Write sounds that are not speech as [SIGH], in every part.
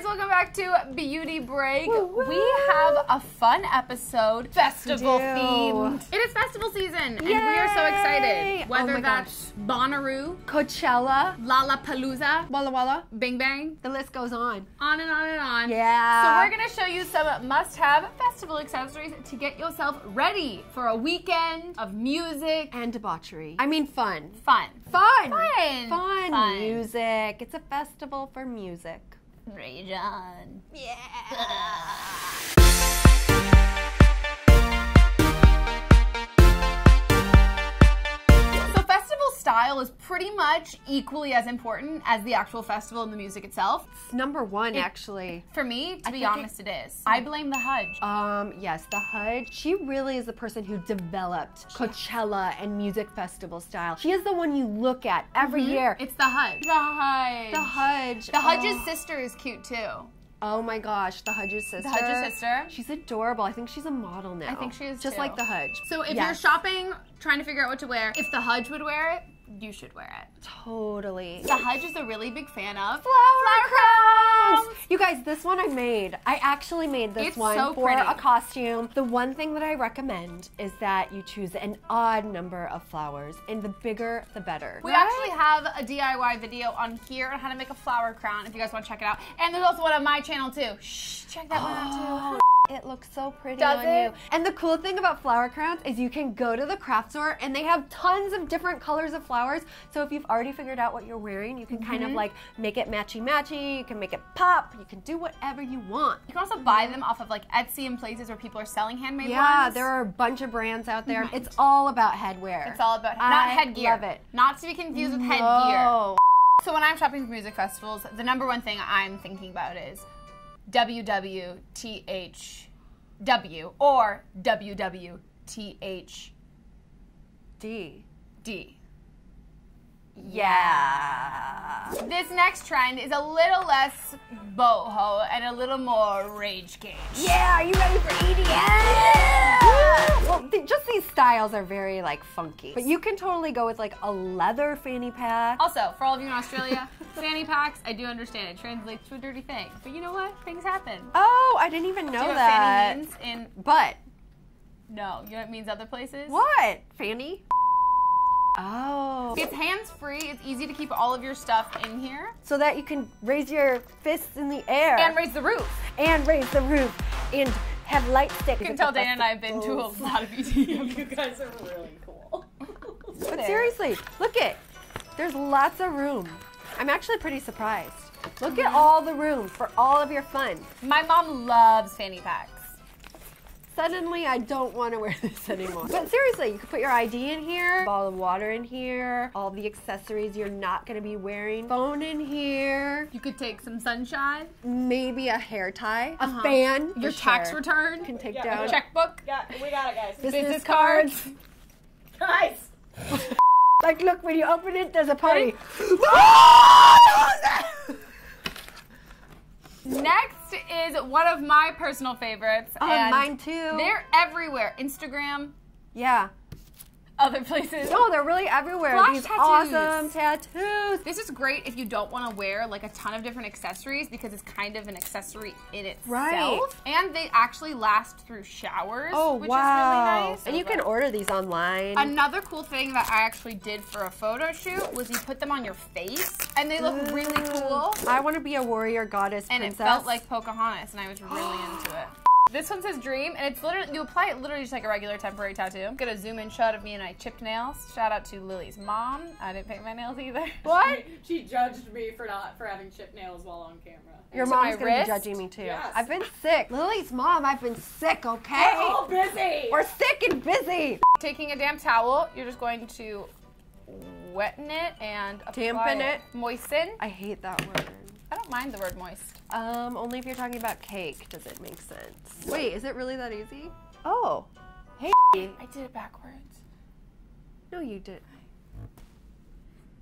guys, welcome back to Beauty Break. We have a fun episode, festival do. themed. It is festival season, and we are so excited. Oh Whether my that's Bonnaroo, Coachella, Lollapalooza, Walla Walla. Bing Bang, The list goes on. on and on and on. Yeah. So we're gonna show you some must-have festival accessories to get yourself ready for a weekend of music and debauchery. I mean, fun. fun. Fun. Fun. Fun. Fun. Music. It's a festival for music. Rage on. Yeah. Style is pretty much equally as important as the actual festival and the music itself. It's number one, actually. For me, to be think it- honest, it is. I blame the Hudge. Um, yes, the Hudge. She really is the person who developed Coachella and music festival style. She is the one you look at every year. It's the Hudge. The Hudge. the Hudge. The Hudge's Oh. sister is cute too. Oh my gosh, the Hudge's sister. The Hudge's sister. She's adorable. I think she's a model now. I think she is Just too. like the Hudge. So if you're shopping, trying to figure out what to wear, if the Hudge would wear it, you should wear it. Totally. The Hudge is a really big fan of Flower crowns! crowns. You guys, this one I made. I actually made this It's one so for pretty. a costume. The one thing that I recommend is that you choose an odd number of flowers, and the bigger, the better. We actually have a DIY video on here on how to make a flower crown if you guys want to check it out. And there's also one on my channel too. Shh, check that one out too. Oh. It looks so pretty Does on it? you. And the cool thing about flower crowns is you can go to the craft store and they have tons of different colors of flowers. So if you've already figured out what you're wearing, you can kind Mm-hmm. of like make it matchy matchy. You can make it pop. You can do whatever you want. You can also buy them off of like Etsy and places where people are selling handmade Yeah, ones. there are a bunch of brands out there. It's all about headwear. It's all about I not headgear. love it. Not to be confused with headgear. No. So when I'm shopping for music festivals, the number one thing I'm thinking about is WWTHW or WWTHD. D. Yeah. This next trend is a little less boho and a little more rage cage. Yeah, are you ready for EDM? Well, just these styles are very like funky. But you can totally go with like a leather fanny pack. Also, for all of you in Australia, [LAUGHS] fanny packs, I do understand it translates to a dirty thing. But you know what? Things happen. Oh, I didn't even know Do you know that. fanny means in But no, you know what it means other places? what? Fanny? Oh. It's hands free. It's easy to keep all of your stuff in here So that you can raise your fists in the air and raise the roof. and raise the roof and have light sticks. You can tell Dana and I have been to a lot of EDM. You guys are really cool. [LAUGHS] But seriously, look it. There's lots of room. I'm actually pretty surprised. Look Mm-hmm. at all the room for all of your fun. My mom loves fanny packs. Suddenly, I don't want to wear [LAUGHS] this anymore. But seriously, you can put your ID in here, bottle of water in here, all the accessories you're not going to be wearing, phone in here, You could take some sunshine, maybe a hair tie, a Uh-huh. fan, your for tax sure. return, can take Yeah, down yeah. checkbook, Yeah, we got it, guys. business, business cards. cards. Guys! [LAUGHS] Like, look, when you open it, there's a party. [LAUGHS] Next is one of my personal favorites. Oh, and mine too. They're everywhere. Instagram, yeah. Other places. No, they're really everywhere. Flash These tattoos. awesome tattoos. This is great if you don't want to wear like a ton of different accessories because it's kind of an accessory in itself. Right. And they actually last through showers, Oh, which wow. is really nice. And you can order these online. Another cool thing that I actually did for a photo shoot was you put them on your face and they look really cool. I want to be a warrior goddess And princess. it felt like Pocahontas and I was really into it. This one says dream, and it's literally you apply it literally just like a regular temporary tattoo. Get a zoom in shot of me and my chipped nails. Shout out to Lily's mom. I didn't paint my nails either. [LAUGHS] What? She judged me for not for having chipped nails while on camera. Your To mom's gonna be judging me too. Yes. I've been sick. Lily's mom, I've been sick, okay? We're all busy! We're sick and busy. Taking a damp towel, you're just going to wetten it and apply Dampen it. Moisten. I hate that word. I don't mind the word moist. Um, only if you're talking about cake does it make sense. Wait, is it really that easy? Oh. Hey. I did it backwards. No, you did.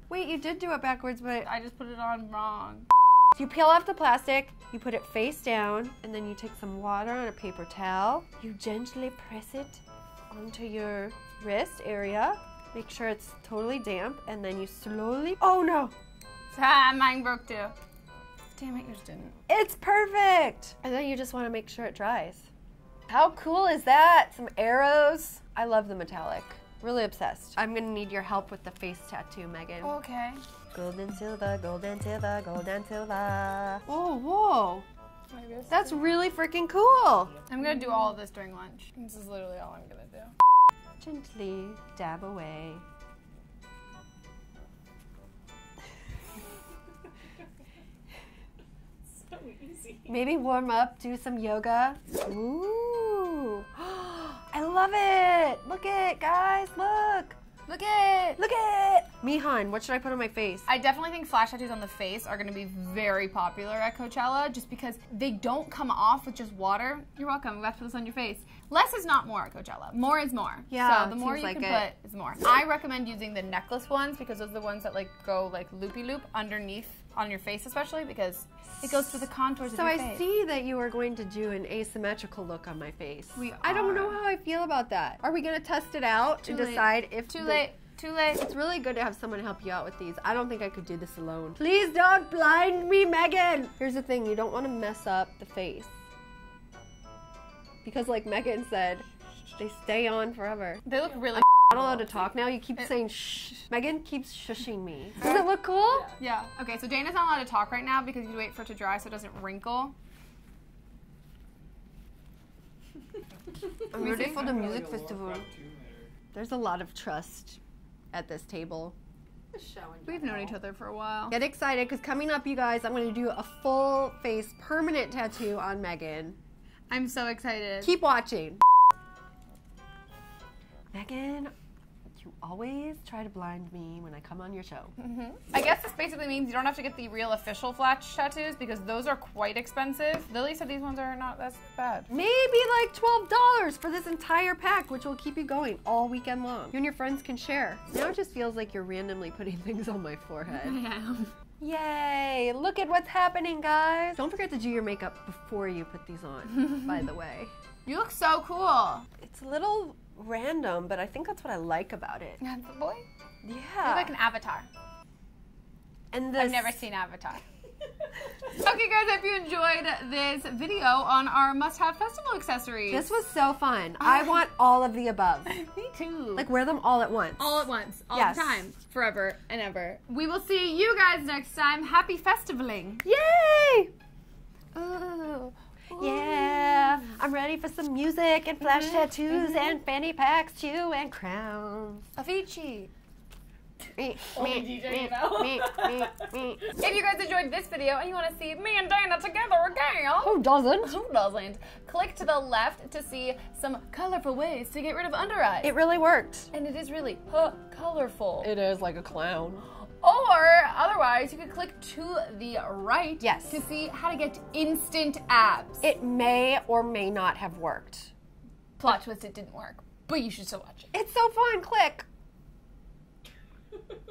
Wait, you did do it backwards, but I just put it on wrong. you peel off the plastic, you put it face down, and then you take some water on a paper towel. You gently press it onto your wrist area. Make sure it's totally damp, and then you slowly. Oh no! Ah, mine broke too. Damn it, yours didn't. It's perfect. And then you just want to make sure it dries. How cool is that? Some arrows. I love the metallic. Really obsessed. I'm gonna need your help with the face tattoo, Meghan. Okay. Gold and silver, gold and silver, gold and silver. Oh, whoa. That's really freaking cool. I'm gonna do all of this during lunch. This is literally all I'm gonna do. Gently dab away. Easy. Maybe warm up, do some yoga. Ooh. [GASPS] I love it. Look it, guys. Look. Look it! Look it. Meghan, what should I put on my face? I definitely think flash tattoos on the face are gonna be very popular at Coachella just because they don't come off with just water. You're welcome. We have to put this on your face. Less is not more at Coachella. More is more. Yeah, So the more you like can it. put is more. I recommend using the necklace ones because those are the ones that like go like loopy loop underneath on your face especially because it goes through the contours So of your I face. see that you are going to do an asymmetrical look on my face. We are. I don't know how I feel about that. Are we gonna test it out Too and late. decide if Too late. Too late. It's really good to have someone help you out with these. I don't think I could do this alone. Please don't blind me, Meghan. Here's the thing: you don't want to mess up the face because, like Meghan said, they stay on forever. They look really Not allowed to talk now. You keep saying shh. Meghan keeps shushing me. Does it look cool? Yeah. Okay, so Dana's not allowed to talk right now because you wait for it to dry so it doesn't wrinkle. [LAUGHS] I'm ready for the music festival. There's a lot of trust at this table. We've known each other for a while. Get excited because coming up, you guys, I'm going to do a full face permanent tattoo on Meghan. I'm so excited. Keep watching. Meghan, you always try to blind me when I come on your show. Mm-hmm. I guess this basically means you don't have to get the real official flash tattoos because those are quite expensive. Lily said these ones are not that bad. Maybe like $12 for this entire pack, which will keep you going all weekend long. You and your friends can share. Now it just feels like you're randomly putting [LAUGHS] things on my forehead. [LAUGHS] Yeah. Yay! Look at what's happening, guys. Don't forget to do your makeup before you put these on, by the [LAUGHS] way. You look so cool. It's a little random, but I think that's what I like about it. That's the boy. Yeah. You're like an avatar. and this, I've never seen Avatar. [LAUGHS] okay, guys, I hope you enjoyed this video on our must-have festival accessories. This was so fun. I want all of the above. [LAUGHS] me too. Like wear them all at once. all at once, all Yes. the time, forever and ever. We will see you guys next time. Happy festivaling. Yay! Ooh. Yeah, I'm ready for some music and flash mm-hmm, tattoos mm-hmm. and fanny packs too and crowns. Avicii. Me, oh, me, me, me, me, me. If you guys enjoyed this video and you want to see me and Dana together again, Who doesn't? who doesn't? Click to the left to see some colorful ways to get rid of under eyes. It really worked. and it is really huh, colorful. It is like a clown. [GASPS] Or otherwise, you could click to the right Yes. to see how to get instant abs. It may or may not have worked. Plot twist, it didn't work, but you should still watch it. It's so fun. Click. [LAUGHS]